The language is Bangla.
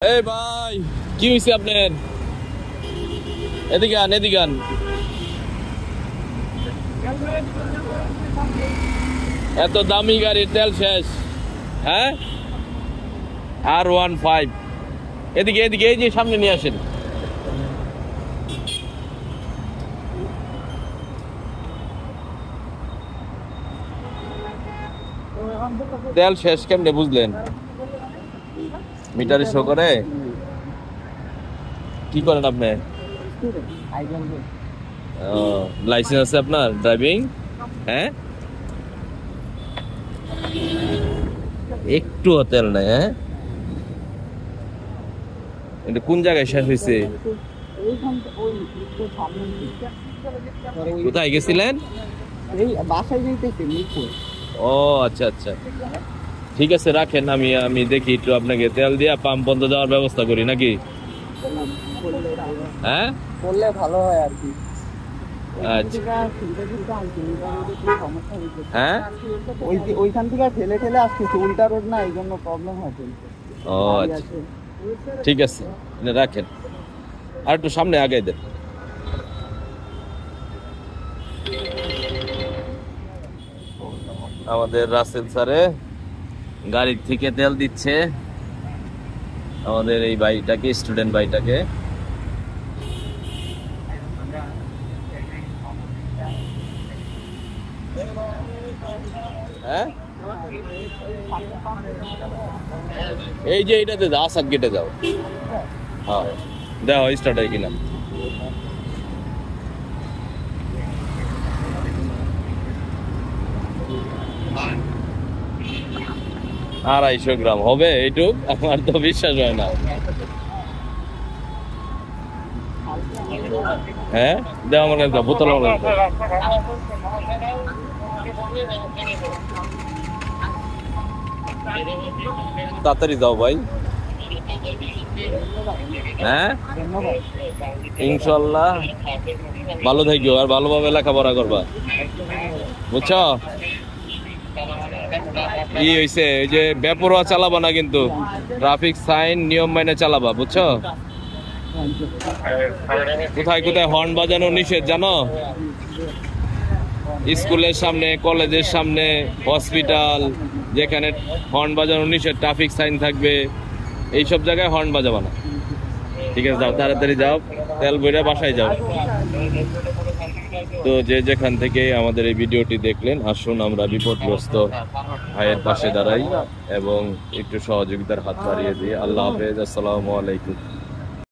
এই ভাই, কি হয়েছে আপনার? এদিকে আন এত দামি গাড়ির তেল শেষ হ্যাঁ? আর ওয়ান ফাইভ এদিকে এদিকে, এই যে সামনে নিয়ে আসেন। তেল শেষ কেমনে বুঝলেন? মিটারে শো করে? কি করেন আপনি? লাইসেন্স আছে আপনার ড্রাইভিং হ্যাঁ? একটু তেল নাই হ্যাঁ? এটা কোন জায়গায় শেষ হয়েছে কোথায় গেছিলেন? ও আচ্ছা আচ্ছা। ঠিক আছে রাখেন আমি আমি দেখি একটু আপনাকে তেল দিয়া পাম্প বন্ধ দেওয়ার ব্যবস্থা করি নাকি? হ্যাঁ? করলে ভালো হয় আর কি। আচ্ছা। সমস্যা হ্যাঁ? ওইখান থেকে ঠেলে ঠেলে আসতেছে উল্টা রোড না এই জন্য প্রবলেম হয় ও আচ্ছা। ঠিক আছে রাখেন। আর একটু সামনে আগে দেন। আমাদের রাসেল স্যারে গাড়ির থেকে তেল দিচ্ছে। আমাদের এই বাড়িটাকে স্টুডেন্ট বাইটাকে হ্যাঁ? এই যে এটাতে আসাদ গেটে যাও। হ্যাঁ। দেখো স্টার্ট হয় কিনা। আড়াইশো গ্রাম। হবে এইটুক? আমার তো বিশ্বাস হয় না। হ্যাঁ? দেও আমার কাছে বোতল আমার কাছে। তাড়াতাড়ি দাও ভাই। হ্যাঁ? ইনশাল্লাহ ভালো থাকিও আর ভালোভাবে লেখাপড়া করবা। বুঝছ? ই হইছে, এই যে বেপরোয়া চালাবা না কিন্তু। ট্রাফিক সাইন, নিয়ম মেনে চালাবা, বুঝছ? কোথায় কোথায় হর্ন বাজানো নিষেধ, জানো? স্কুলের সামনে, কলেজের সামনে, হসপিটাল, যেখানে হর্ন বাজানো নিষেধ, ট্রাফিক সাইন থাকবে, এইসব জায়গায় হর্ন বাজাবা না। ঠিক আছে, যাও, তাড়াতাড়ি যাও, তেল বইরা বাসায় যাও। তো যে যেখান থেকে আমাদের এই ভিডিওটি দেখলেন, আসুন আমরা বিপদগ্রস্ত ভাইয়ের পাশে দাঁড়াই এবং একটু সহযোগিতার হাত বাড়িয়ে দিই। আল্লাহ হাফেজ, আসসালামু আলাইকুম।